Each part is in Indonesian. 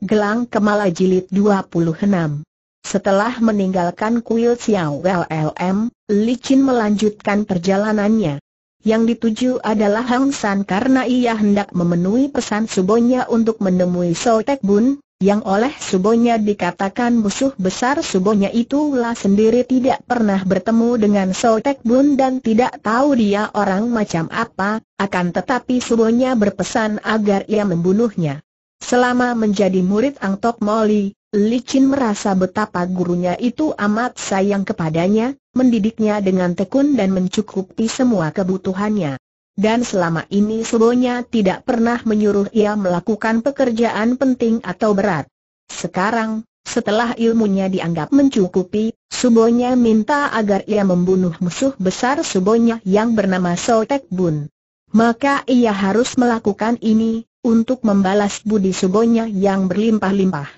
Gelang Kemala Jilid 26 Setelah meninggalkan kuil Xiao LLM, Licin melanjutkan perjalanannya. Yang dituju adalah Hang San karena ia hendak memenuhi pesan Subonya untuk menemui So Tek Bun, yang oleh Subonya dikatakan musuh besar Subonya itulah sendiri tidak pernah bertemu dengan So Tek Bun dan tidak tahu dia orang macam apa, akan tetapi Subonya berpesan agar ia membunuhnya. Selama menjadi murid Ang Tok Moli, Li Chin merasa betapa gurunya itu amat sayang kepadanya, mendidiknya dengan tekun dan mencukupi semua kebutuhannya. Dan selama ini subonya tidak pernah menyuruh ia melakukan pekerjaan penting atau berat. Sekarang, setelah ilmunya dianggap mencukupi, subonya minta agar ia membunuh musuh besar subonya yang bernama Sotek Bun. Maka ia harus melakukan ini, untuk membalas budi Subonya yang berlimpah-limpah.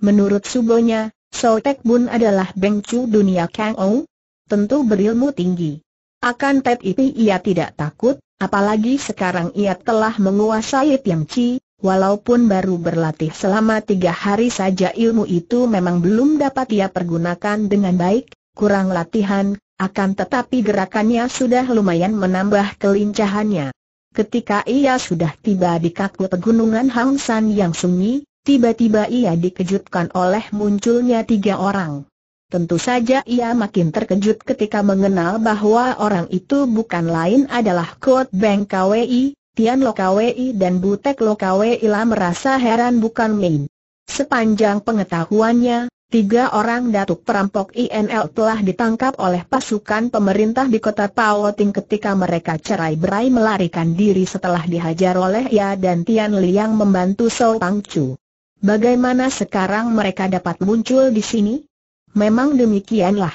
Menurut Subonya, Sotek Bun adalah bengcu dunia Kang Ou, tentu berilmu tinggi. Akan tetapi ia tidak takut, apalagi sekarang ia telah menguasai Tiang Chi, walaupun baru berlatih selama tiga hari saja ilmu itu memang belum dapat ia pergunakan dengan baik, kurang latihan, akan tetapi gerakannya sudah lumayan menambah kelincahannya. Ketika ia sudah tiba di kaki pegunungan Hang San yang sunyi, tiba-tiba ia dikejutkan oleh munculnya tiga orang. Tentu saja ia makin terkejut ketika mengenal bahwa orang itu bukan lain adalah Kot Beng KWI, Tian Lo KWI dan Butek Lo KWI lah merasa heran bukan main. Sepanjang pengetahuannya, Tiga orang datuk perampok INL telah ditangkap oleh pasukan pemerintah di kota Pawoting ketika mereka cerai-berai melarikan diri setelah dihajar oleh ia dan Tian Liang membantu So Pangcu. Bagaimana sekarang mereka dapat muncul di sini? Memang demikianlah.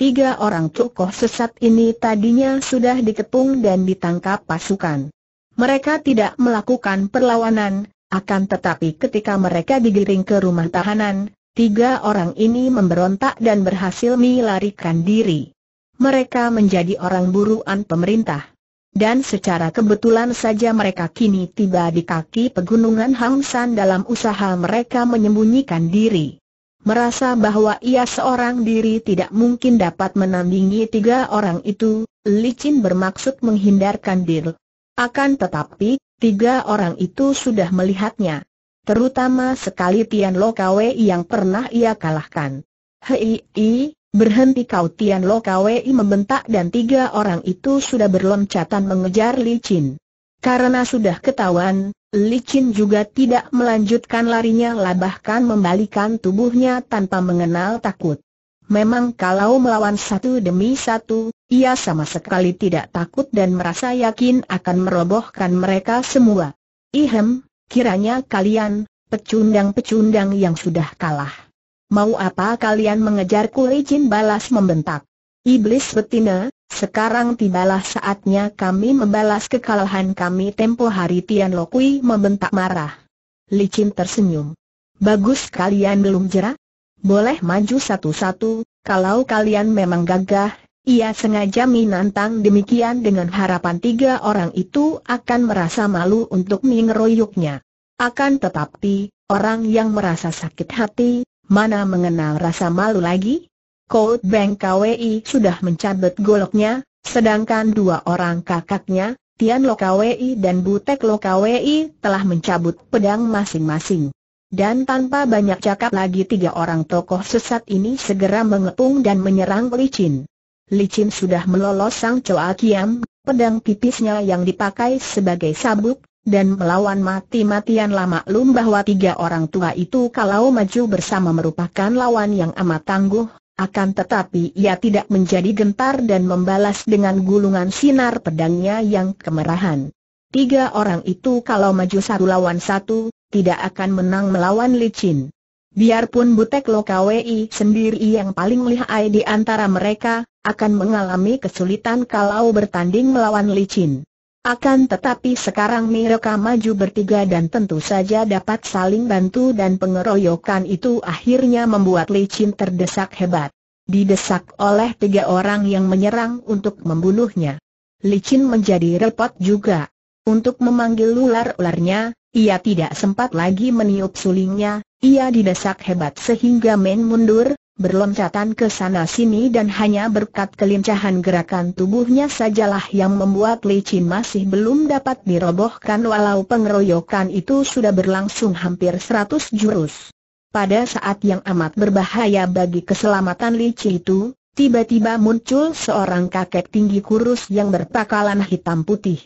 Tiga orang tokoh sesat ini tadinya sudah dikepung dan ditangkap pasukan. Mereka tidak melakukan perlawanan, akan tetapi ketika mereka digiring ke rumah tahanan, Tiga orang ini memberontak dan berhasil melarikan diri. Mereka menjadi orang buruan pemerintah. Dan secara kebetulan saja mereka kini tiba di kaki pegunungan Hang San dalam usaha mereka menyembunyikan diri. Merasa bahwa ia seorang diri tidak mungkin dapat menandingi tiga orang itu, licin bermaksud menghindarkan diri. Akan tetapi, tiga orang itu sudah melihatnya terutama sekali Tian Lo Kwe yang pernah ia kalahkan. Hei, berhenti kau Tian Lo Kwe membentak dan tiga orang itu sudah berloncatan mengejar Li Chin. Karena sudah ketahuan, Li Chin juga tidak melanjutkan larinya lah bahkan membalikan tubuhnya tanpa mengenal takut. Memang kalau melawan satu demi satu, ia sama sekali tidak takut dan merasa yakin akan merobohkan mereka semua. Ihem, Kiranya kalian, pecundang-pecundang yang sudah kalah. Mau apa kalian mengejar kulicin balas membentak. Iblis betina, sekarang tibalah saatnya kami membalas kekalahan kami tempo hari Tian Lokui membentak marah. Licin tersenyum. Bagus kalian belum jerak? Boleh maju satu-satu, kalau kalian memang gagah, ia sengaja menantang demikian dengan harapan tiga orang itu akan merasa malu untuk mengeroyoknya. Akan tetapi, orang yang merasa sakit hati, mana mengenal rasa malu lagi? Cold Bank KWI sudah mencabut goloknya, sedangkan dua orang kakaknya, Tian Lo KWI dan Butek Lo KWI telah mencabut pedang masing-masing. Dan tanpa banyak cakap lagi tiga orang tokoh sesat ini segera mengepung dan menyerang Licin. Licin sudah melolos sang Choa Kiam, pedang pipisnya yang dipakai sebagai sabuk, dan melawan mati-matian lama lum bahwa tiga orang tua itu kalau maju bersama merupakan lawan yang amat tangguh, akan tetapi ia tidak menjadi gentar dan membalas dengan gulungan sinar pedangnya yang kemerahan. Tiga orang itu kalau maju satu lawan satu, tidak akan menang melawan licin. Biarpun Butek Lokawi sendiri yang paling lihai di antara mereka, akan mengalami kesulitan kalau bertanding melawan licin. Akan tetapi sekarang mereka maju bertiga dan tentu saja dapat saling bantu dan pengeroyokan itu akhirnya membuat Licin terdesak hebat. Didesak oleh tiga orang yang menyerang untuk membunuhnya. Licin menjadi repot juga. Untuk memanggil ular-ularnya, ia tidak sempat lagi meniup sulingnya, Ia didesak hebat sehingga main mundur, berloncatan ke sana sini dan hanya berkat kelincahan gerakan tubuhnya sajalah yang membuat licin masih belum dapat dirobohkan walau pengeroyokan itu sudah berlangsung hampir seratus jurus. Pada saat yang amat berbahaya bagi keselamatan licin itu, tiba-tiba muncul seorang kakek tinggi kurus yang berpakalan hitam putih.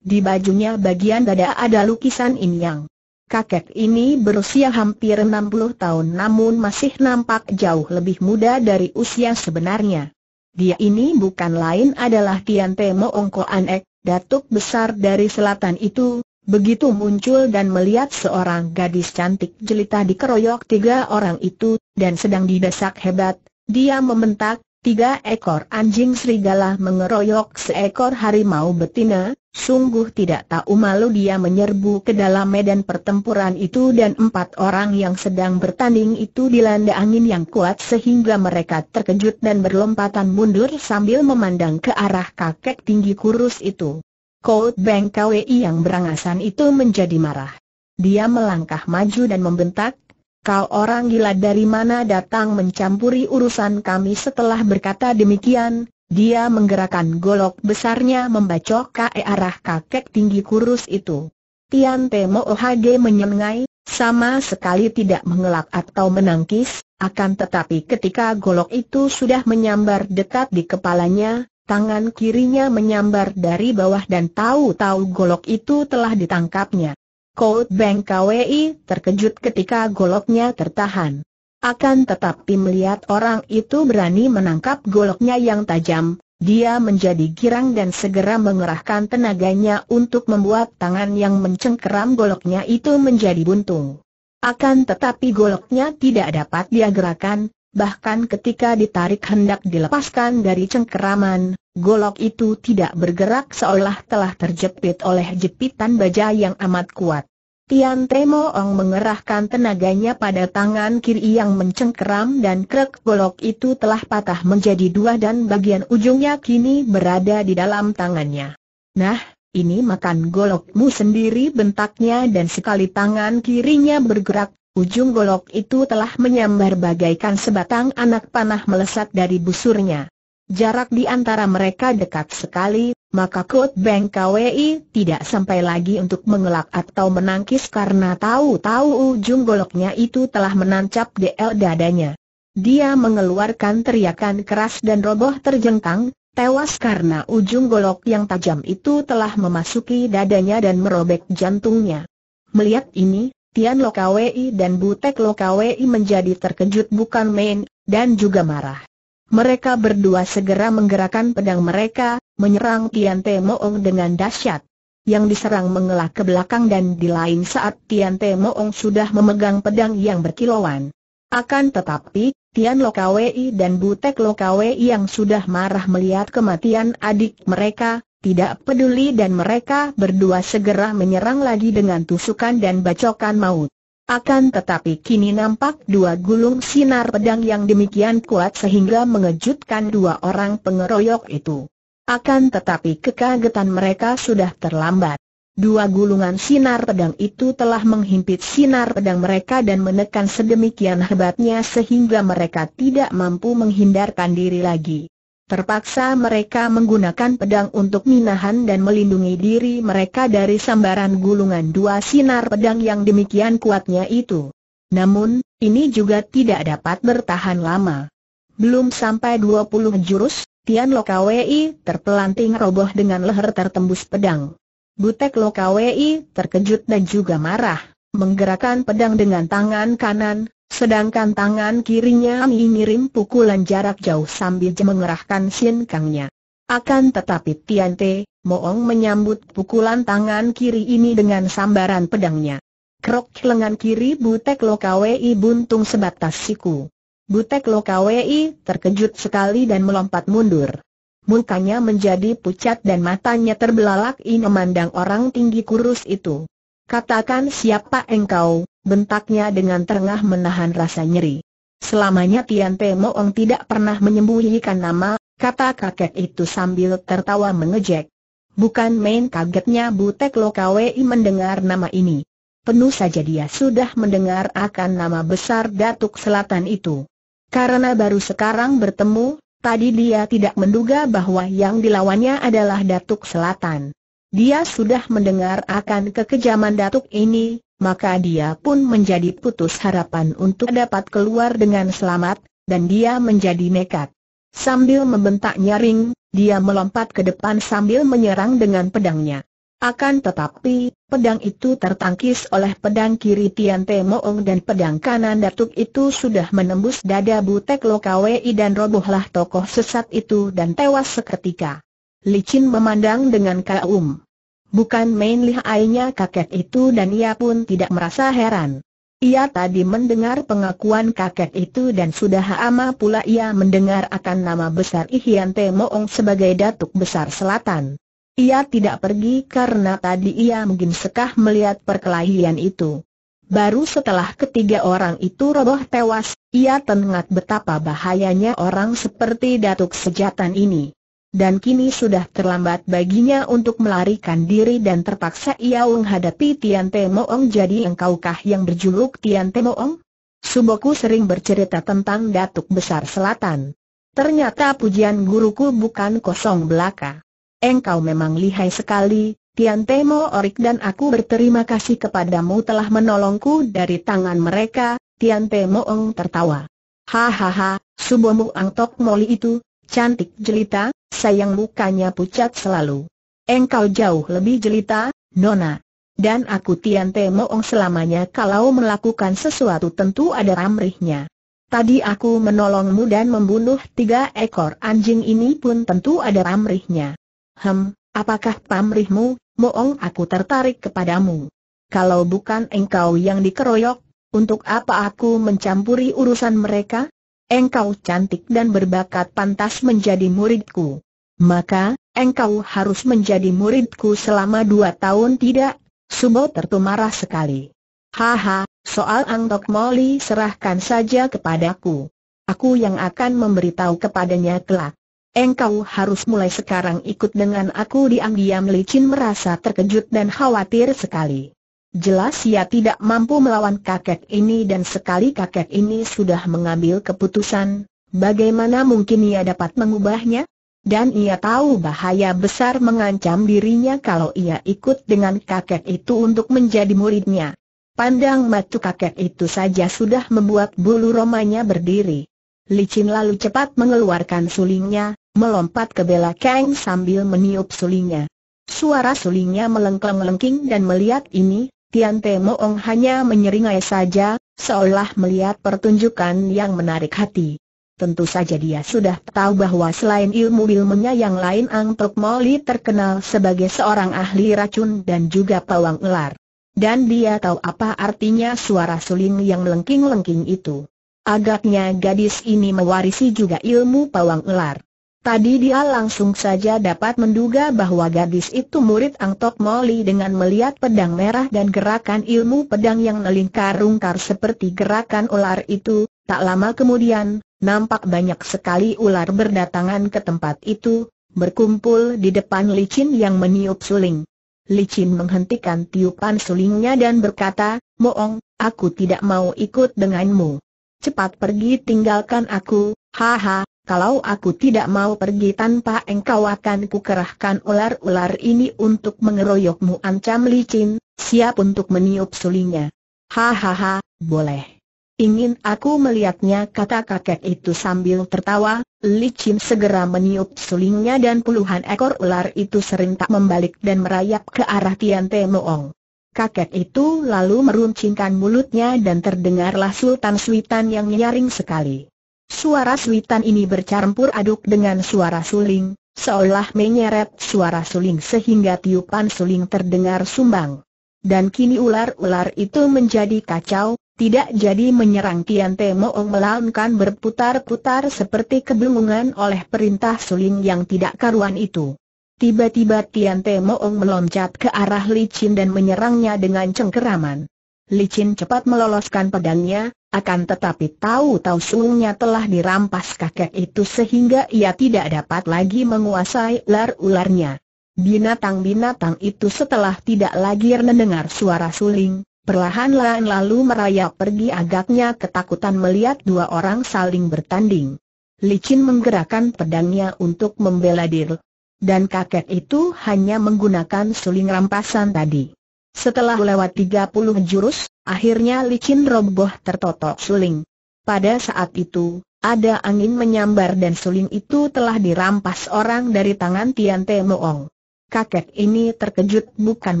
Di bajunya bagian dada ada lukisan inyang. Kakek ini berusia hampir 60 tahun namun masih nampak jauh lebih muda dari usia sebenarnya. Dia ini bukan lain adalah Tian Temo Ongko Anek, datuk besar dari selatan itu, begitu muncul dan melihat seorang gadis cantik jelita dikeroyok tiga orang itu, dan sedang didesak hebat, dia membentak, tiga ekor anjing serigala mengeroyok seekor harimau betina, Sungguh tidak tahu malu dia menyerbu ke dalam medan pertempuran itu dan empat orang yang sedang bertanding itu dilanda angin yang kuat sehingga mereka terkejut dan berlompatan mundur sambil memandang ke arah kakek tinggi kurus itu. Colt Bank KWI yang berangasan itu menjadi marah. Dia melangkah maju dan membentak, Kau orang gila dari mana datang mencampuri urusan kami setelah berkata demikian, dia menggerakkan golok besarnya membacok ke arah kakek tinggi kurus itu. Tian Temo OHG menyengai, sama sekali tidak mengelak atau menangkis, akan tetapi ketika golok itu sudah menyambar dekat di kepalanya, tangan kirinya menyambar dari bawah dan tahu-tahu golok itu telah ditangkapnya. Colt Bank KWI terkejut ketika goloknya tertahan. Akan tetapi melihat orang itu berani menangkap goloknya yang tajam, dia menjadi girang dan segera mengerahkan tenaganya untuk membuat tangan yang mencengkeram goloknya itu menjadi buntung. Akan tetapi goloknya tidak dapat dia gerakan, bahkan ketika ditarik hendak dilepaskan dari cengkeraman, golok itu tidak bergerak seolah telah terjepit oleh jepitan baja yang amat kuat. Tian Temo Ong mengerahkan tenaganya pada tangan kiri yang mencengkeram dan krek golok itu telah patah menjadi dua dan bagian ujungnya kini berada di dalam tangannya. Nah, ini makan golokmu sendiri bentaknya dan sekali tangan kirinya bergerak, ujung golok itu telah menyambar bagaikan sebatang anak panah melesat dari busurnya. Jarak di antara mereka dekat sekali, maka Kot Beng KWI tidak sampai lagi untuk mengelak atau menangkis karena tahu-tahu ujung goloknya itu telah menancap di dadanya. Dia mengeluarkan teriakan keras dan roboh terjentang, tewas karena ujung golok yang tajam itu telah memasuki dadanya dan merobek jantungnya. Melihat ini, Tian Lokawei dan Butek Lokawei menjadi terkejut bukan main, dan juga marah. Mereka berdua segera menggerakkan pedang mereka, menyerang Tian Te Moong dengan dahsyat. Yang diserang mengelak ke belakang dan di lain saat Tian Te Moong sudah memegang pedang yang berkilauan. Akan tetapi, Tian Lokawei dan Butek Lokawei yang sudah marah melihat kematian adik mereka, tidak peduli dan mereka berdua segera menyerang lagi dengan tusukan dan bacokan maut. Akan tetapi kini nampak dua gulung sinar pedang yang demikian kuat sehingga mengejutkan dua orang pengeroyok itu. Akan tetapi kekagetan mereka sudah terlambat. Dua gulungan sinar pedang itu telah menghimpit sinar pedang mereka dan menekan sedemikian hebatnya sehingga mereka tidak mampu menghindarkan diri lagi. Terpaksa mereka menggunakan pedang untuk minahan dan melindungi diri mereka dari sambaran gulungan dua sinar pedang yang demikian kuatnya itu. Namun, ini juga tidak dapat bertahan lama. Belum sampai 20 jurus, Tian Lokawei terpelanting roboh dengan leher tertembus pedang. Butek Lokawei terkejut dan juga marah, menggerakkan pedang dengan tangan kanan, Sedangkan tangan kirinya mengirim pukulan jarak jauh sambil mengerahkan sin kangnya. Akan tetapi Tian Te, Moong menyambut pukulan tangan kiri ini dengan sambaran pedangnya. Krok lengan kiri Butek Lokawei buntung sebatas siku. Butek Lokawei terkejut sekali dan melompat mundur. Mukanya menjadi pucat dan matanya terbelalak ini memandang orang tinggi kurus itu. Katakan siapa engkau, bentaknya dengan tengah menahan rasa nyeri. Selamanya Tian Te Moong tidak pernah menyembunyikan nama, kata kakek itu sambil tertawa mengejek. Bukan main kagetnya Butek Lokawei mendengar nama ini. penuh saja dia sudah mendengar akan nama besar Datuk Selatan itu. Karena baru sekarang bertemu, tadi dia tidak menduga bahwa yang dilawannya adalah Datuk Selatan. Dia sudah mendengar akan kekejaman Datuk ini, maka dia pun menjadi putus harapan untuk dapat keluar dengan selamat, dan dia menjadi nekat. Sambil membentak nyaring, dia melompat ke depan sambil menyerang dengan pedangnya. Akan tetapi, pedang itu tertangkis oleh pedang kiri Tian Te Moong dan pedang kanan Datuk itu sudah menembus dada Butek Lokawei dan robohlah tokoh sesat itu dan tewas seketika. Licin memandang dengan kaum. Bukan main lihainya kakek itu dan ia pun tidak merasa heran. Ia tadi mendengar pengakuan kakek itu dan sudah ama pula ia mendengar akan nama besar Ihian Moong sebagai Datuk Besar Selatan. Ia tidak pergi karena tadi ia mungkin sekah melihat perkelahian itu. Baru setelah ketiga orang itu roboh tewas, ia teringat betapa bahayanya orang seperti Datuk Sejatan ini. Dan kini sudah terlambat baginya untuk melarikan diri dan terpaksa ia menghadapi Tian Te Moong jadi engkaukah yang berjuluk Tian Te Moong? Suboku sering bercerita tentang Datuk Besar Selatan. Ternyata pujian guruku bukan kosong belaka. Engkau memang lihai sekali, Tian Temo Orik dan aku berterima kasih kepadamu telah menolongku dari tangan mereka, Tian Temo Ong tertawa. Hahaha, subomu angtok moli itu, cantik jelita, sayang mukanya pucat selalu. Engkau jauh lebih jelita, Nona. Dan aku Tian Temo Ong selamanya kalau melakukan sesuatu tentu ada ramrihnya. Tadi aku menolongmu dan membunuh tiga ekor anjing ini pun tentu ada ramrihnya. Hem, apakah pamrihmu, Moong aku tertarik kepadamu. Kalau bukan engkau yang dikeroyok, untuk apa aku mencampuri urusan mereka? Engkau cantik dan berbakat pantas menjadi muridku. Maka, engkau harus menjadi muridku selama dua tahun tidak? Subo tertumarah sekali. Haha, soal Angtok Moli serahkan saja kepadaku. Aku yang akan memberitahu kepadanya kelak. Engkau harus mulai sekarang ikut dengan aku diam-diam licin merasa terkejut dan khawatir sekali. Jelas ia tidak mampu melawan kakek ini dan sekali kakek ini sudah mengambil keputusan, bagaimana mungkin ia dapat mengubahnya? Dan ia tahu bahaya besar mengancam dirinya kalau ia ikut dengan kakek itu untuk menjadi muridnya. Pandang matu kakek itu saja sudah membuat bulu romanya berdiri. Licin lalu cepat mengeluarkan sulingnya, melompat ke belakang sambil meniup sulingnya. Suara sulingnya melengkeng-lengking dan melihat ini, Tian Te Moong hanya menyeringai saja, seolah melihat pertunjukan yang menarik hati. Tentu saja dia sudah tahu bahwa selain ilmu-ilmunya yang lain Ang Tok Moli terkenal sebagai seorang ahli racun dan juga pawang ular. Dan dia tahu apa artinya suara suling yang melengking-lengking itu. Agaknya gadis ini mewarisi juga ilmu pawang ular. Tadi dia langsung saja dapat menduga bahwa gadis itu murid Ang Tok Moli dengan melihat pedang merah dan gerakan ilmu pedang yang melingkar-rungkar seperti gerakan ular itu, tak lama kemudian, nampak banyak sekali ular berdatangan ke tempat itu, berkumpul di depan licin yang meniup suling. Licin menghentikan tiupan sulingnya dan berkata, Moong, aku tidak mau ikut denganmu. Cepat pergi tinggalkan aku, haha, kalau aku tidak mau pergi tanpa engkau akan kukerahkan ular-ular ini untuk mengeroyokmu ancam licin, siap untuk meniup sulingnya. Hahaha, boleh. Ingin aku melihatnya kata kakek itu sambil tertawa, licin segera meniup sulingnya dan puluhan ekor ular itu serentak membalik dan merayap ke arah Tian Te Moong. Kakek itu lalu meruncingkan mulutnya dan terdengarlah sultan suitan yang nyaring sekali. Suara suitan ini bercampur aduk dengan suara suling, seolah menyeret suara suling sehingga tiupan suling terdengar sumbang. Dan kini ular-ular itu menjadi kacau, tidak jadi menyerang Tian Te Moong melainkan berputar-putar seperti kebingungan oleh perintah suling yang tidak karuan itu. Tiba-tiba Tian Te Moong meloncat ke arah Licin dan menyerangnya dengan cengkeraman. Licin cepat meloloskan pedangnya, akan tetapi tahu-tahu sulungnya telah dirampas kakek itu sehingga ia tidak dapat lagi menguasai ular-ularnya. Binatang-binatang itu setelah tidak lagi mendengar suara suling, perlahan-lahan lalu merayap pergi agaknya ketakutan melihat dua orang saling bertanding. Licin menggerakkan pedangnya untuk membela diri. Dan kakek itu hanya menggunakan suling rampasan tadi. Setelah lewat 30 jurus, akhirnya licin roboh tertotok suling. Pada saat itu, ada angin menyambar dan suling itu telah dirampas orang dari tangan Tian Te Moong. Kakek ini terkejut bukan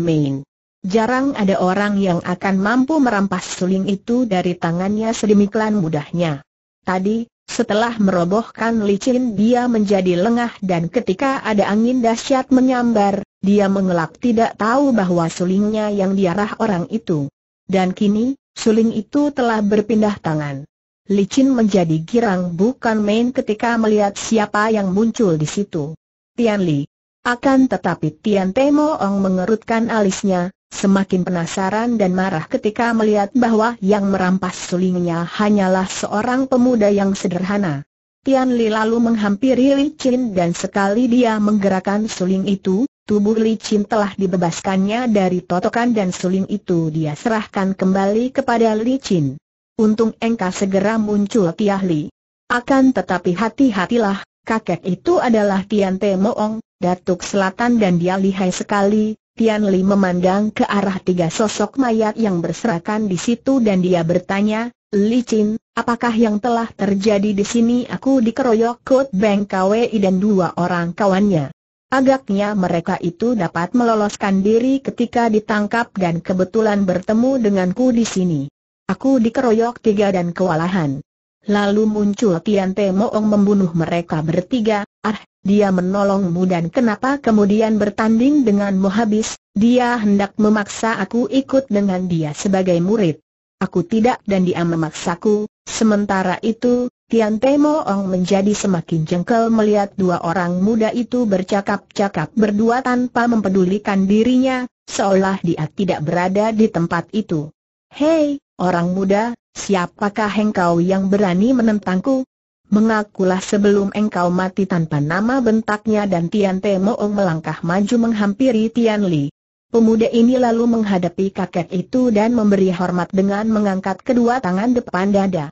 main. Jarang ada orang yang akan mampu merampas suling itu dari tangannya sedemikian mudahnya. Tadi, setelah merobohkan licin dia menjadi lengah dan ketika ada angin dahsyat menyambar, dia mengelak tidak tahu bahwa sulingnya yang diarah orang itu. Dan kini, suling itu telah berpindah tangan. Licin menjadi girang bukan main ketika melihat siapa yang muncul di situ. Tian Li. Akan tetapi Tian Temo Ong mengerutkan alisnya, semakin penasaran dan marah ketika melihat bahwa yang merampas sulingnya hanyalah seorang pemuda yang sederhana. Tian Li lalu menghampiri Li Chin dan sekali dia menggerakkan suling itu, tubuh Li Chin telah dibebaskannya dari totokan dan suling itu dia serahkan kembali kepada Li Chin. Untung engkau segera muncul Tiah Li. Akan tetapi hati-hatilah, kakek itu adalah Tian Te Moong, Datuk Selatan dan dia lihai sekali, Tian Li memandang ke arah tiga sosok mayat yang berserakan di situ dan dia bertanya, Li Chin, apakah yang telah terjadi di sini? Aku dikeroyok Kot Beng KWI dan dua orang kawannya. Agaknya mereka itu dapat meloloskan diri ketika ditangkap dan kebetulan bertemu denganku di sini. Aku dikeroyok tiga dan kewalahan. Lalu muncul Tian Te Moong membunuh mereka bertiga, ah, dia menolongmu dan kenapa kemudian bertanding denganmu habis, dia hendak memaksa aku ikut dengan dia sebagai murid. Aku tidak dan dia memaksaku, sementara itu, Tian Te Moong menjadi semakin jengkel melihat dua orang muda itu bercakap-cakap berdua tanpa mempedulikan dirinya, seolah dia tidak berada di tempat itu. Hei, orang muda, siapakah engkau yang berani menentangku? Mengakulah sebelum engkau mati tanpa nama bentaknya dan Tian Te Moong melangkah maju menghampiri Tian Li. Pemuda ini lalu menghadapi kakek itu dan memberi hormat dengan mengangkat kedua tangan depan dada.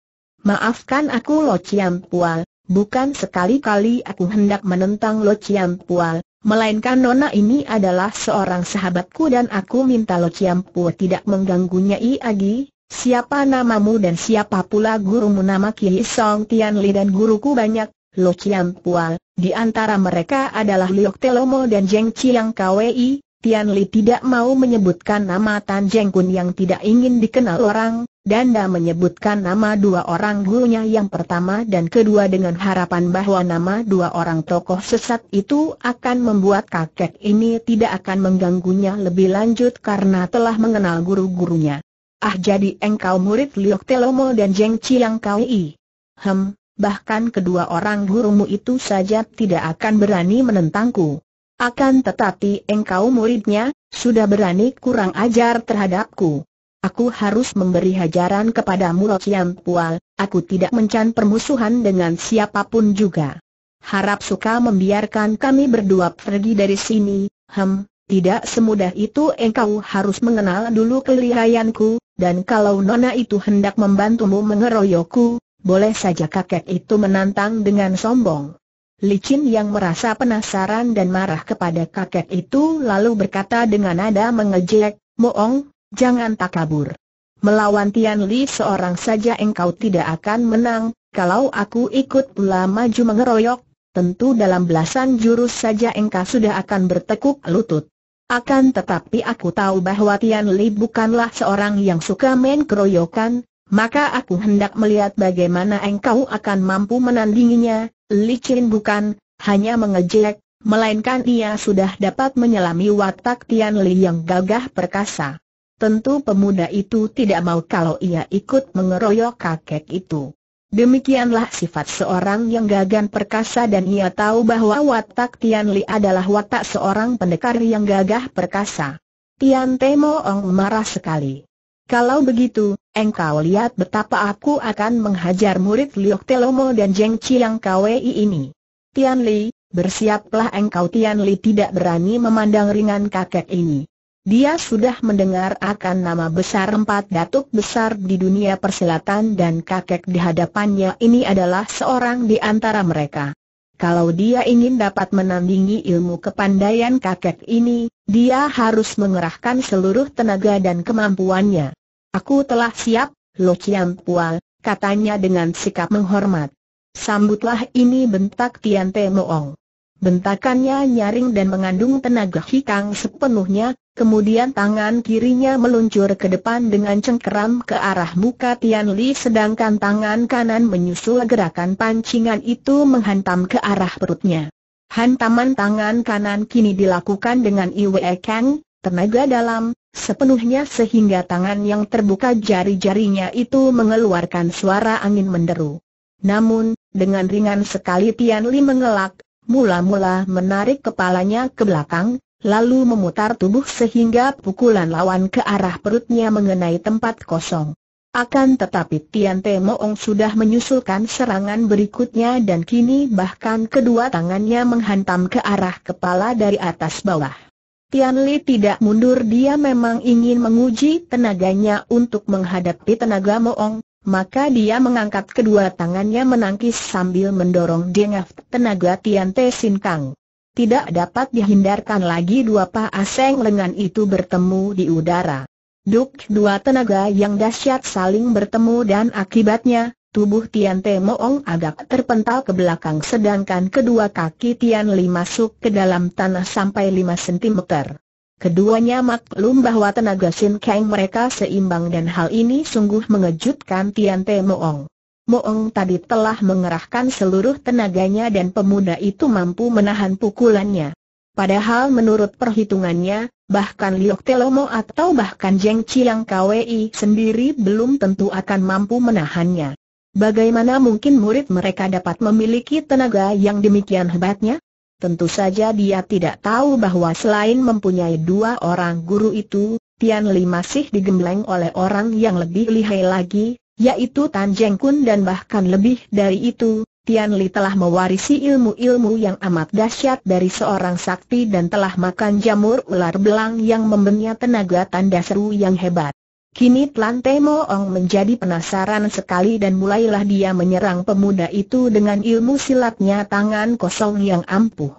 Maafkan aku Lo Chiam Pual, bukan sekali-kali aku hendak menentang Lo Chiam Pual, melainkan nona ini adalah seorang sahabatku dan aku minta Lo Chiam Pual tidak mengganggunya. I Siapa namamu dan siapa pula gurumu? Nama Ki Song Tian Li dan guruku banyak, Lo Chiam Pual, di antara mereka adalah Liok Telomo dan Jeng Chiang Kwei, Tian Li tidak mau menyebutkan nama Tan Jeng Kun yang tidak ingin dikenal orang, dan dah menyebutkan nama dua orang gurunya yang pertama dan kedua dengan harapan bahwa nama dua orang tokoh sesat itu akan membuat kakek ini tidak akan mengganggunya lebih lanjut karena telah mengenal guru-gurunya. Ah jadi engkau murid Liok Telomo dan Jeng Chiang Kai. Hem, bahkan kedua orang gurumu itu saja tidak akan berani menentangku. Akan tetapi engkau muridnya, sudah berani kurang ajar terhadapku. Aku harus memberi hajaran kepadamu Chiam Pual, aku tidak mencan permusuhan dengan siapa pun juga. Harap suka membiarkan kami berdua pergi dari sini, hem, tidak semudah itu engkau harus mengenal dulu kelihayanku, dan kalau nona itu hendak membantumu mengeroyokku, boleh saja kakek itu menantang dengan sombong. Licin yang merasa penasaran dan marah kepada kakek itu lalu berkata dengan nada mengejek, Moong, jangan takabur. Melawan Tian Li seorang saja engkau tidak akan menang, kalau aku ikut pula maju mengeroyok, tentu dalam belasan jurus saja engkau sudah akan bertekuk lutut. Akan tetapi aku tahu bahwa Tian Li bukanlah seorang yang suka main keroyokan, maka aku hendak melihat bagaimana engkau akan mampu menandinginya. Li Chin bukan, hanya mengejek, melainkan ia sudah dapat menyelami watak Tian Li yang gagah perkasa. Tentu pemuda itu tidak mau kalau ia ikut mengeroyok kakek itu. Demikianlah sifat seorang yang gagan perkasa dan ia tahu bahwa watak Tian Li adalah watak seorang pendekar yang gagah perkasa. Tian Temo Ong marah sekali. Kalau begitu, engkau lihat betapa aku akan menghajar murid Liok Telomo dan Jeng Chiang Kwei ini. Tian Li, bersiaplah engkau Tian Li tidak berani memandang ringan kakek ini. Dia sudah mendengar akan nama besar empat datuk besar di dunia persilatan dan kakek di hadapannya ini adalah seorang di antara mereka. Kalau dia ingin dapat menandingi ilmu kepandaian kakek ini, dia harus mengerahkan seluruh tenaga dan kemampuannya. Aku telah siap, Lo Chiam Pual, katanya dengan sikap menghormat. Sambutlah ini bentak Tian Te Moong. Bentakannya nyaring dan mengandung tenaga hikang sepenuhnya, kemudian tangan kirinya meluncur ke depan dengan cengkeram ke arah muka Tian Li sedangkan tangan kanan menyusul gerakan pancingan itu menghantam ke arah perutnya. Hantaman tangan kanan kini dilakukan dengan Iwe Kang, tenaga dalam, sepenuhnya sehingga tangan yang terbuka jari-jarinya itu mengeluarkan suara angin menderu. Namun, dengan ringan sekali Tian Li mengelak, mula-mula menarik kepalanya ke belakang, lalu memutar tubuh sehingga pukulan lawan ke arah perutnya mengenai tempat kosong. Akan tetapi Tian Te Moong sudah menyusulkan serangan berikutnya dan kini bahkan kedua tangannya menghantam ke arah kepala dari atas bawah. Tian Li tidak mundur dia memang ingin menguji tenaganya untuk menghadapi tenaga Moong, maka dia mengangkat kedua tangannya menangkis sambil mendorong dengaf tenaga Tian Te Sin Kang. Tidak dapat dihindarkan lagi dua pa aseng lengan itu bertemu di udara. Duk dua tenaga yang dahsyat saling bertemu dan akibatnya, tubuh Tian Te Moong agak terpental ke belakang sedangkan kedua kaki Tian Li masuk ke dalam tanah sampai 5 cm. Keduanya maklum bahwa tenaga Sin Kang mereka seimbang dan hal ini sungguh mengejutkan Tian Te Moong. Moong tadi telah mengerahkan seluruh tenaganya dan pemuda itu mampu menahan pukulannya. Padahal menurut perhitungannya, bahkan Liok Telomo atau bahkan Jeng Chiang Kwei sendiri belum tentu akan mampu menahannya. Bagaimana mungkin murid mereka dapat memiliki tenaga yang demikian hebatnya? Tentu saja dia tidak tahu bahwa selain mempunyai dua orang guru itu, Tian Li masih digembleng oleh orang yang lebih lihai lagi, yaitu Tan Jeng Kun dan bahkan lebih dari itu, Tian Li telah mewarisi ilmu-ilmu yang amat dahsyat dari seorang sakti dan telah makan jamur ular belang yang membenya tenaga tanda seru yang hebat. Kini Tlan Temo Ong menjadi penasaran sekali dan mulailah dia menyerang pemuda itu dengan ilmu silatnya tangan kosong yang ampuh.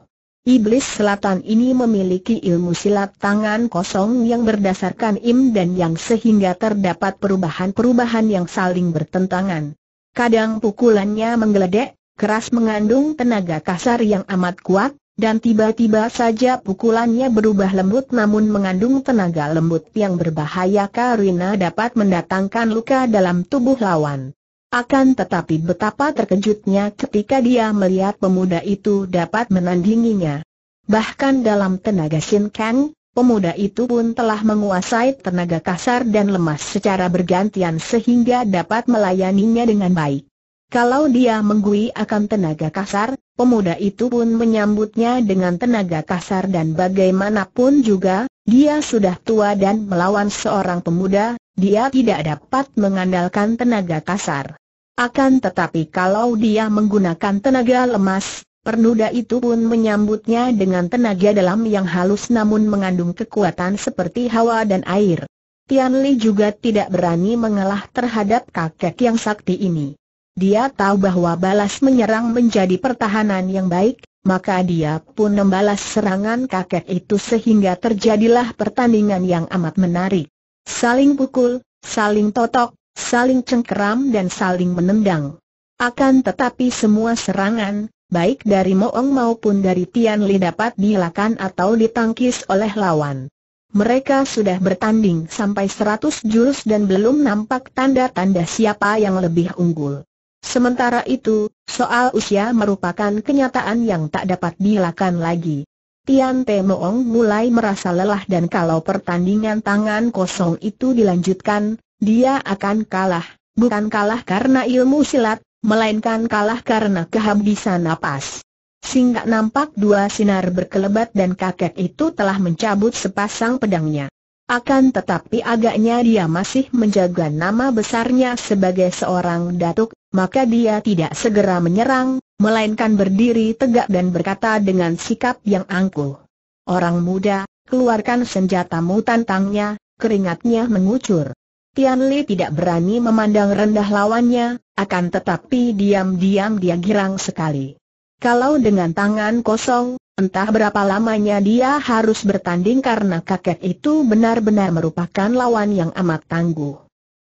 Iblis selatan ini memiliki ilmu silat tangan kosong yang berdasarkan im dan yang sehingga terdapat perubahan-perubahan yang saling bertentangan. Kadang pukulannya menggeledek, keras mengandung tenaga kasar yang amat kuat, dan tiba-tiba saja pukulannya berubah lembut namun mengandung tenaga lembut yang berbahaya karena dapat mendatangkan luka dalam tubuh lawan. Akan tetapi betapa terkejutnya ketika dia melihat pemuda itu dapat menandinginya. Bahkan dalam tenaga Shin Kang, pemuda itu pun telah menguasai tenaga kasar dan lemas secara bergantian sehingga dapat melayaninya dengan baik. Kalau dia menggui akan tenaga kasar, pemuda itu pun menyambutnya dengan tenaga kasar dan bagaimanapun juga, dia sudah tua dan melawan seorang pemuda, dia tidak dapat mengandalkan tenaga kasar. Akan tetapi kalau dia menggunakan tenaga lemas, pemuda itu pun menyambutnya dengan tenaga dalam yang halus namun mengandung kekuatan seperti hawa dan air. Tian Li juga tidak berani mengalah terhadap kakek yang sakti ini. Dia tahu bahwa balas menyerang menjadi pertahanan yang baik, maka dia pun membalas serangan kakek itu sehingga terjadilah pertandingan yang amat menarik. Saling pukul, saling totok, saling cengkeram dan saling menendang. Akan tetapi semua serangan, baik dari Moong maupun dari Tian Li dapat dilakukan atau ditangkis oleh lawan. Mereka sudah bertanding sampai 100 jurus dan belum nampak tanda-tanda siapa yang lebih unggul. Sementara itu, soal usia merupakan kenyataan yang tak dapat dilakukan lagi. Tian Te Moong mulai merasa lelah dan kalau pertandingan tangan kosong itu dilanjutkan, dia akan kalah, bukan kalah karena ilmu silat, melainkan kalah karena kehabisan napas. Sehingga nampak dua sinar berkelebat dan kakek itu telah mencabut sepasang pedangnya. Akan tetapi agaknya dia masih menjaga nama besarnya sebagai seorang datuk, maka dia tidak segera menyerang, melainkan berdiri tegak dan berkata dengan sikap yang angkuh. Orang muda, keluarkan senjatamu tantangnya, keringatnya mengucur. Tian Li tidak berani memandang rendah lawannya, akan tetapi diam-diam dia girang sekali. Kalau dengan tangan kosong, entah berapa lamanya dia harus bertanding karena kakek itu benar-benar merupakan lawan yang amat tangguh.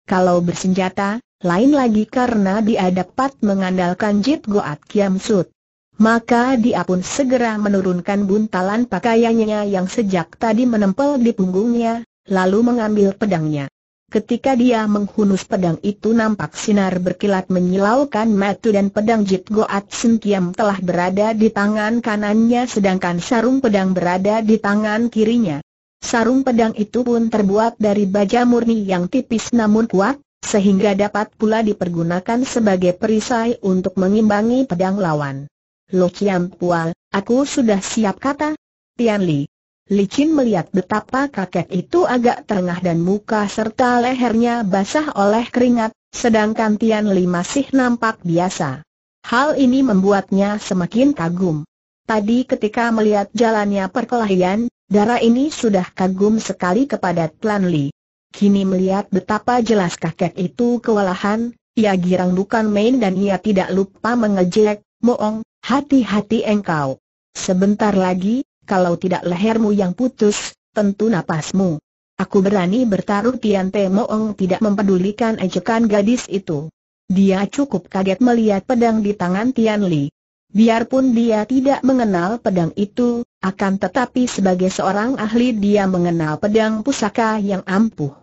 Kalau bersenjata, lain lagi karena dia dapat mengandalkan Jit Goat Kiam Sut. Maka dia pun segera menurunkan buntalan pakaiannya yang sejak tadi menempel di punggungnya, lalu mengambil pedangnya. Ketika dia menghunus pedang itu nampak sinar berkilat menyilaukan mata dan pedang Jit Goat Sin Kiam telah berada di tangan kanannya sedangkan sarung pedang berada di tangan kirinya. Sarung pedang itu pun terbuat dari baja murni yang tipis namun kuat, sehingga dapat pula dipergunakan sebagai perisai untuk mengimbangi pedang lawan. Lo Chiam Pual, aku sudah siap kata. Tian Li. Licin melihat betapa kakek itu agak terengah dan muka serta lehernya basah oleh keringat, sedangkan Tian Li masih nampak biasa. Hal ini membuatnya semakin kagum. Tadi ketika melihat jalannya perkelahian, darah ini sudah kagum sekali kepada Tian Li. Kini melihat betapa jelas kakek itu kewalahan, ia girang bukan main dan ia tidak lupa mengejek, Moong, Hati-hati engkau. Sebentar lagi, kalau tidak lehermu yang putus, tentu napasmu. Aku berani bertaruh Tian Te Moong tidak mempedulikan ejekan gadis itu. Dia cukup kaget melihat pedang di tangan Tian Li. Biarpun dia tidak mengenal pedang itu, akan tetapi sebagai seorang ahli dia mengenal pedang pusaka yang ampuh.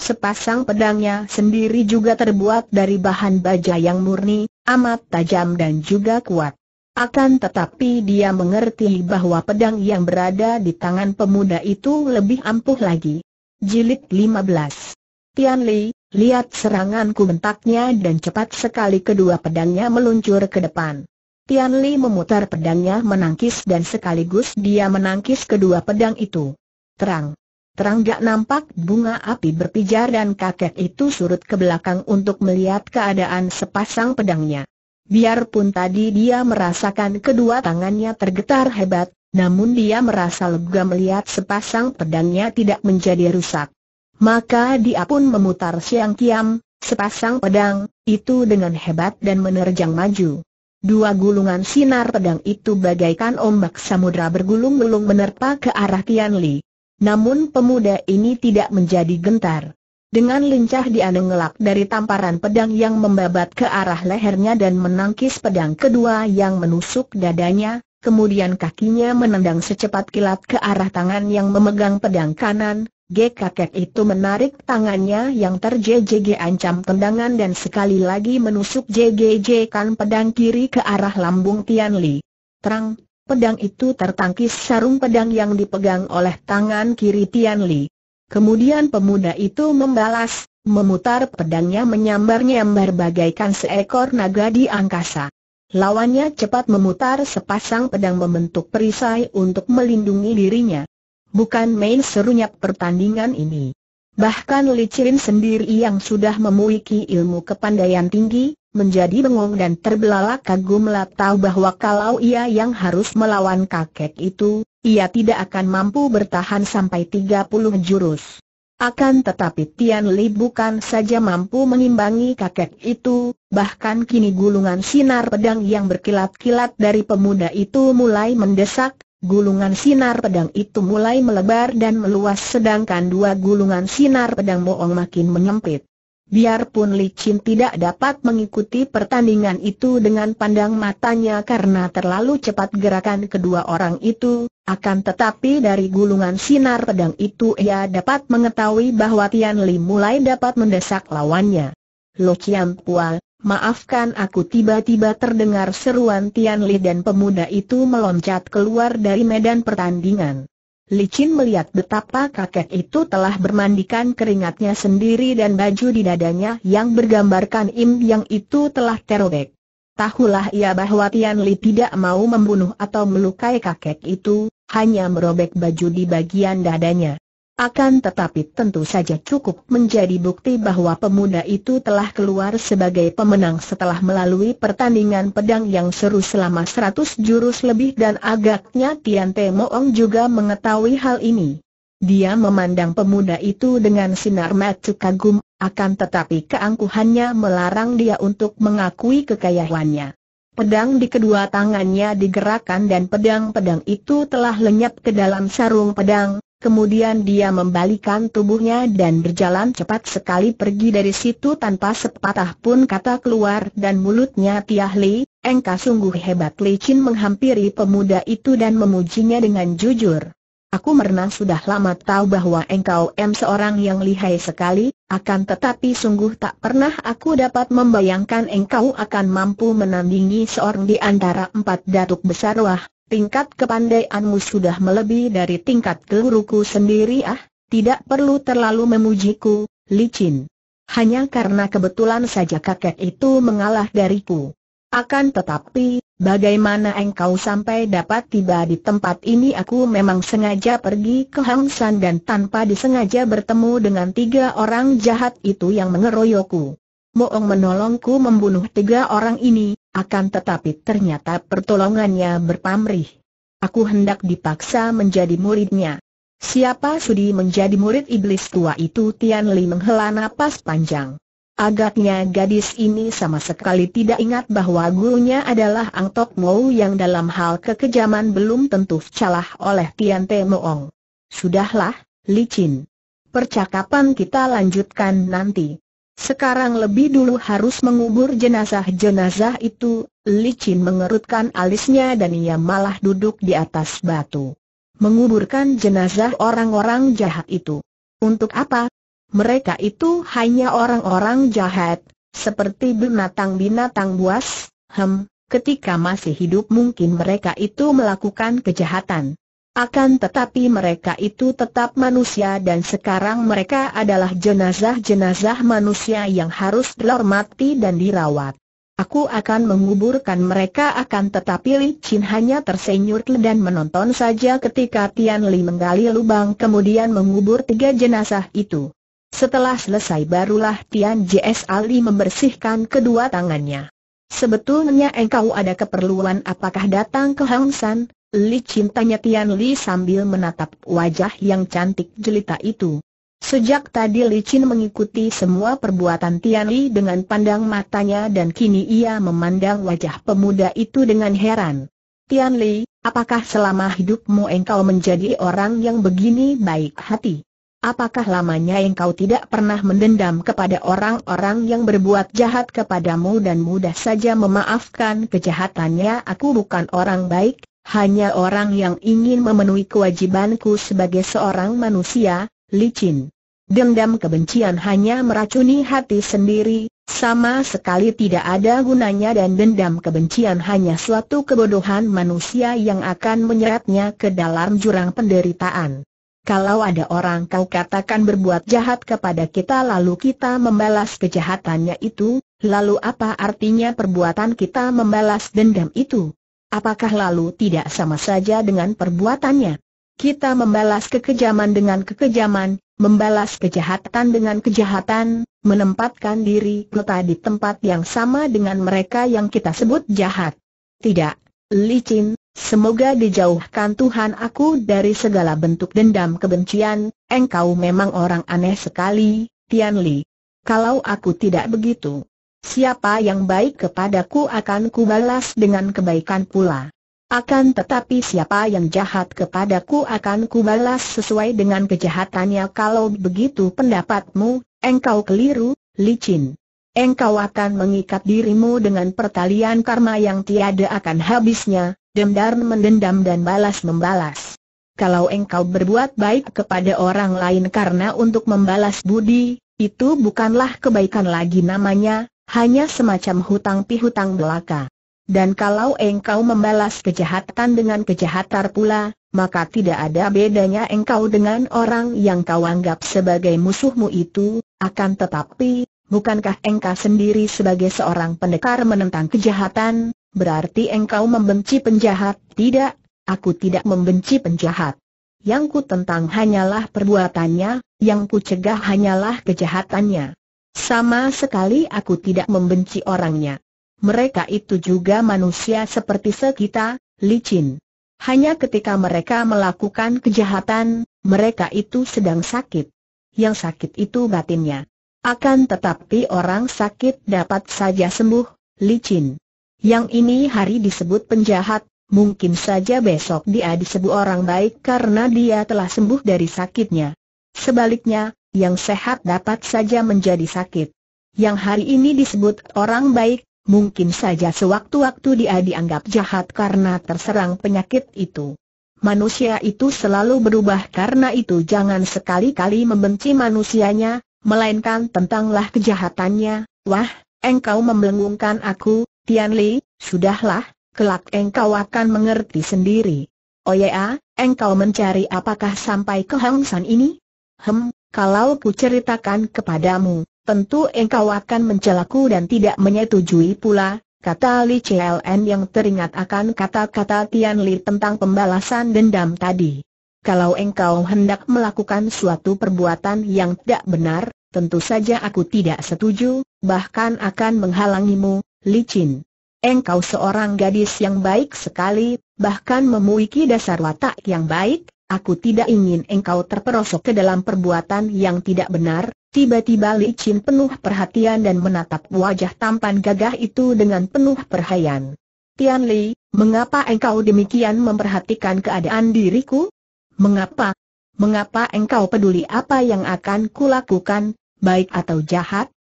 Sepasang pedangnya sendiri juga terbuat dari bahan baja yang murni, amat tajam dan juga kuat. Akan tetapi dia mengerti bahwa pedang yang berada di tangan pemuda itu lebih ampuh lagi. Jilid 15 Tian Li, lihat seranganku bentaknya dan cepat sekali kedua pedangnya meluncur ke depan. Tian Li memutar pedangnya menangkis dan sekaligus dia menangkis kedua pedang itu. Terang. Terang gak nampak bunga api berpijar dan kakek itu surut ke belakang untuk melihat keadaan sepasang pedangnya. Biarpun tadi dia merasakan kedua tangannya tergetar hebat, namun dia merasa lega melihat sepasang pedangnya tidak menjadi rusak. Maka dia pun memutar siang kiam, sepasang pedang, itu dengan hebat dan menerjang maju. Dua gulungan sinar pedang itu bagaikan ombak samudra bergulung-gulung menerpa ke arah Tian Li. Namun pemuda ini tidak menjadi gentar. Dengan lincah dia mengelak dari tamparan pedang yang membabat ke arah lehernya dan menangkis pedang kedua yang menusuk dadanya, kemudian kakinya menendang secepat kilat ke arah tangan yang memegang pedang kanan, G kakek itu menarik tangannya yang terjeje ancam tendangan dan sekali lagi menusuk JGJ kan pedang kiri ke arah lambung Tian Li. Terang, pedang itu tertangkis sarung pedang yang dipegang oleh tangan kiri Tian Li. Kemudian pemuda itu membalas, memutar pedangnya menyambar-nyambar bagaikan seekor naga di angkasa. Lawannya cepat memutar sepasang pedang membentuk perisai untuk melindungi dirinya. Bukan main serunya pertandingan ini. Bahkan Licin sendiri yang sudah memiliki ilmu kepandaian tinggi, menjadi bengong dan terbelalak kagum tahu bahwa kalau ia yang harus melawan kakek itu, ia tidak akan mampu bertahan sampai 30 jurus. Akan tetapi Tian Li bukan saja mampu mengimbangi kakek itu, bahkan kini gulungan sinar pedang yang berkilat-kilat dari pemuda itu mulai mendesak, gulungan sinar pedang itu mulai melebar dan meluas sedangkan dua gulungan sinar pedang bohong makin menyempit. Biarpun Licin tidak dapat mengikuti pertandingan itu dengan pandang matanya karena terlalu cepat gerakan kedua orang itu, akan tetapi dari gulungan sinar pedang itu ia dapat mengetahui bahwa Tian Li mulai dapat mendesak lawannya. Lo Chiam Pual, maafkan aku tiba-tiba terdengar seruan Tian Li dan pemuda itu meloncat keluar dari medan pertandingan. Licin melihat betapa kakek itu telah bermandikan keringatnya sendiri dan baju di dadanya yang bergambarkan im yang itu telah terobek. Tahulah ia bahwa Tian Li tidak mau membunuh atau melukai kakek itu, hanya merobek baju di bagian dadanya. Akan tetapi tentu saja cukup menjadi bukti bahwa pemuda itu telah keluar sebagai pemenang setelah melalui pertandingan pedang yang seru selama seratus jurus lebih dan agaknya Tian Te Moong juga mengetahui hal ini. Dia memandang pemuda itu dengan sinar mata kagum, akan tetapi keangkuhannya melarang dia untuk mengakui kekayaannya. Pedang di kedua tangannya digerakkan dan pedang-pedang itu telah lenyap ke dalam sarung pedang, kemudian dia membalikan tubuhnya dan berjalan cepat sekali pergi dari situ tanpa sepatah pun kata keluar dan mulutnya Tiah Li, engkau sungguh hebat licin menghampiri pemuda itu dan memujinya dengan jujur. Aku merna sudah lama tahu bahwa engkau em seorang yang lihai sekali, akan tetapi sungguh tak pernah aku dapat membayangkan engkau akan mampu menandingi seorang di antara empat datuk besar wah, tingkat kepandaianmu sudah melebihi dari tingkat guruku sendiri ah, tidak perlu terlalu memujiku, licin. Hanya karena kebetulan saja kakek itu mengalah dariku. Akan tetapi, bagaimana engkau sampai dapat tiba di tempat ini aku memang sengaja pergi ke Hang San dan tanpa disengaja bertemu dengan tiga orang jahat itu yang mengeroyokku. Moong menolongku membunuh tiga orang ini, akan tetapi ternyata pertolongannya berpamrih. Aku hendak dipaksa menjadi muridnya. Siapa sudi menjadi murid iblis tua itu Tian Li menghela napas panjang. Agaknya gadis ini sama sekali tidak ingat bahwa gurunya adalah Ang Tok Mo yang dalam hal kekejaman belum tentu calah oleh Tian Te Moong. Sudahlah, licin. Percakapan kita lanjutkan nanti. Sekarang lebih dulu harus mengubur jenazah-jenazah itu, licin mengerutkan alisnya dan ia malah duduk di atas batu. Menguburkan jenazah orang-orang jahat itu. Untuk apa? Mereka itu hanya orang-orang jahat, seperti binatang-binatang buas, hem, ketika masih hidup mungkin mereka itu melakukan kejahatan. Akan tetapi mereka itu tetap manusia dan sekarang mereka adalah jenazah-jenazah manusia yang harus dihormati dan dirawat. Aku akan menguburkan mereka akan tetapi Li Chin hanya tersenyum dan menonton saja ketika Tian Li menggali lubang kemudian mengubur tiga jenazah itu. Setelah selesai barulah Tian J.S. Ali membersihkan kedua tangannya. Sebetulnya engkau ada keperluan apakah datang ke Hang San? Li cintanya Tian Li sambil menatap wajah yang cantik jelita itu. Sejak tadi Li Chin mengikuti semua perbuatan Tian Li dengan pandang matanya dan kini ia memandang wajah pemuda itu dengan heran. Tian Li, apakah selama hidupmu engkau menjadi orang yang begini baik hati? Apakah lamanya engkau tidak pernah mendendam kepada orang-orang yang berbuat jahat kepadamu dan mudah saja memaafkan kejahatannya? Aku bukan orang baik, hanya orang yang ingin memenuhi kewajibanku sebagai seorang manusia, licin. Dendam kebencian hanya meracuni hati sendiri, sama sekali tidak ada gunanya dan dendam kebencian hanya suatu kebodohan manusia yang akan menyeretnya ke dalam jurang penderitaan. Kalau ada orang kau katakan berbuat jahat kepada kita lalu kita membalas kejahatannya itu, lalu apa artinya perbuatan kita membalas dendam itu? Apakah lalu tidak sama saja dengan perbuatannya? Kita membalas kekejaman dengan kekejaman, membalas kejahatan dengan kejahatan, menempatkan diri kita di tempat yang sama dengan mereka yang kita sebut jahat. Tidak, licin, Semoga dijauhkan Tuhan aku dari segala bentuk dendam kebencian, engkau memang orang aneh sekali, Tian Li. Kalau aku tidak begitu, siapa yang baik kepadaku akan kubalas dengan kebaikan pula. Akan tetapi siapa yang jahat kepadaku akan kubalas sesuai dengan kejahatannya kalau begitu pendapatmu, engkau keliru, licin. Engkau akan mengikat dirimu dengan pertalian karma yang tiada akan habisnya, dendam mendendam dan balas membalas. Kalau engkau berbuat baik kepada orang lain karena untuk membalas budi, itu bukanlah kebaikan lagi namanya, hanya semacam hutang pihutang belaka. Dan kalau engkau membalas kejahatan dengan kejahatan pula, maka tidak ada bedanya engkau dengan orang yang kau anggap sebagai musuhmu itu, akan tetapi, bukankah engkau sendiri sebagai seorang pendekar menentang kejahatan, Berarti engkau membenci penjahat? Tidak, aku tidak membenci penjahat. Yang ku tentang hanyalah perbuatannya, yang ku cegah hanyalah kejahatannya. Sama sekali aku tidak membenci orangnya. Mereka itu juga manusia seperti sekita, licin. Hanya ketika mereka melakukan kejahatan, mereka itu sedang sakit. Yang sakit itu batinnya. Akan tetapi orang sakit dapat saja sembuh, licin. Yang ini hari disebut penjahat, mungkin saja besok dia disebut orang baik karena dia telah sembuh dari sakitnya. Sebaliknya, yang sehat dapat saja menjadi sakit. Yang hari ini disebut orang baik, mungkin saja sewaktu-waktu dia dianggap jahat karena terserang penyakit itu. Manusia itu selalu berubah karena itu jangan sekali-kali membenci manusianya, melainkan tentanglah kejahatannya. Wah, engkau membelengungkan aku, Tian Li, sudahlah, kelak engkau akan mengerti sendiri. Oh ya, engkau mencari apakah sampai ke Hang San ini? Hem, kalau ku ceritakan kepadamu, tentu engkau akan mencelaku dan tidak menyetujui pula, kata Li CLN yang teringat akan kata-kata Tian Li tentang pembalasan dendam tadi. Kalau engkau hendak melakukan suatu perbuatan yang tidak benar, tentu saja aku tidak setuju, bahkan akan menghalangimu, Li Chin. Engkau seorang gadis yang baik sekali, bahkan memiliki dasar watak yang baik, Aku tidak ingin engkau terperosok ke dalam perbuatan yang tidak benar. Tiba-tiba Li Chin penuh perhatian dan menatap wajah tampan gagah itu dengan penuh perhatian. Tian Li, mengapa engkau demikian memperhatikan keadaan diriku? Mengapa? Mengapa engkau peduli apa yang akan kulakukan, baik atau jahat?